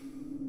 you